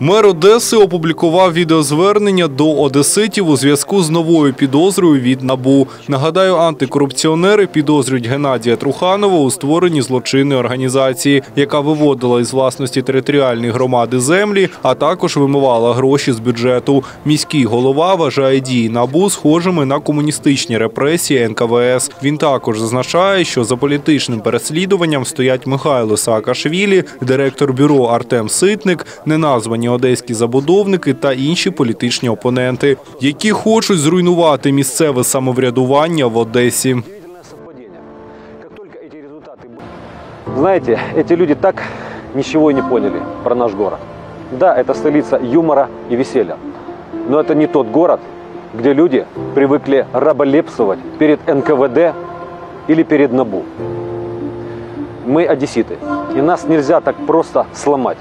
Мер Одеси опублікував відеозвернення до одеситів у зв'язку з новою підозрою від НАБУ. Нагадаю, антикорупціонери підозрюють Геннадія Труханова у створенні злочинної організації, яка виводила із власності територіальної громади землі, а також вимивала гроші з бюджету. Міський голова вважає дії НАБУ схожими на комуністичні репресії НКВС. Він також зазначає, що за політичним переслідуванням стоять Михайло Саакашвілі, директор бюро Артем Ситник, неназвані одеські забудовники та інші політичні опоненти, які хочуть зруйнувати місцеве самоврядування в Одесі. Удивительное совпадение. Как только эти результаты... бу- Знаете, эти люди так ничего и не поняли про наш город. Да, это столица юмора и веселья. Но это не тот город, где люди привыкли раболепствовать перед НКВД или перед НАБУ. Мы одесситы, и нас нельзя так просто сломать.